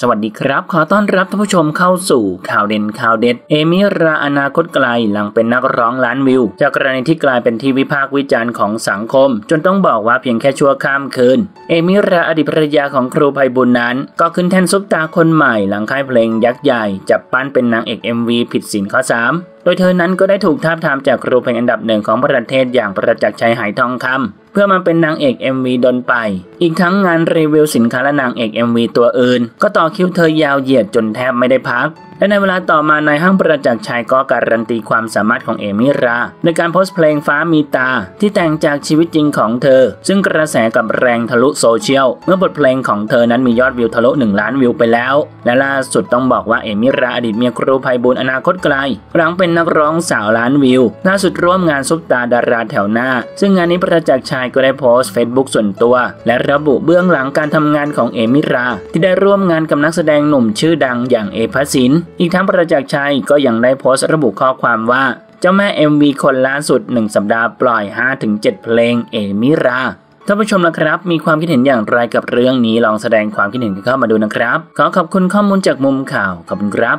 สวัสดีครับ ขอต้อนรับท่านผู้ชมเข้าสู่ข่าวเด่นข่าวเด็ด เอมิราอนาคตไกลหลังเป็นนักร้องล้านวิว จากกรณีที่กลายเป็นที่วิพากษ์วิจารณ์ของสังคม จนต้องบอกว่าเพียงแค่ชั่วข้ามคืน เอมิราอดีตภรรยาของครูภัยบุญนั้น ก็ขึ้นแท่นซุปตาคนใหม่หลังค่ายเพลงยักษ์ใหญ่จับปั้นเป็นนางเอก MV ผิดศีลข้อ 3 โดยเธอนั้นก็ได้ถูกทาบทามจากครูเพลงอันดับหนึ่งของประเทศอย่างประจักษ์ชัยหายทองคำพื่อมาเป็นนางเอก MV ดนไป อีกทั้งงานรีวิวสินค้าและนางเอก MV ตัวอื่น ก็ต่อคิวเธอยาวเหยียดจนแทบไม่ได้พัก และในเวลาต่อมาในห้างประจักษ์ชัยก็การันตีความสามารถของเอมิราในการโพสต์เพลงฟ้ามีตา ที่แต่งจากชีวิตจริงของเธอ ซึ่งกระแสกับแรงทะลุโซเชียล เมื่อบทเพลงของเธอนั้นมียอดวิวทะลุ 1 ล้านวิวไปแล้ว และล่าสุดต้องบอกว่าเอมิราอดีตเมียครูภัยบุญอนาคตไกลหลังเป็นนักร้องสาวล้านวิว ล่าสุดร่วมงานซุปตาดาราแถวหน้า ซึ่งงานนี้ประจักษ์ชัยก็ได้โพสต์เฟซบุ๊กส่วนตัว และระบุเบื้องหลังการทำงานของเอมิรา ที่ได้ร่วมงานกับนักแสดงหนุ่มชื่อดังอย่างเอพัสินอีกทั้งประจักษ์ชัยก็ยังได้โพสต์ระบุข้อความว่า เจ้าแม่ MV คนล่าสุด 1 สัปดาห์ปล่อย 5-7 เพลงเอมิราท่านผู้ชมนะครับ มีความคิดเห็นอย่างไรกับเรื่องนี้ลองแสดงความคิดเห็นเข้ามาดูนะครับ ขอขอบคุณข้อมูลจากมุมข่าวขอบคุณครับ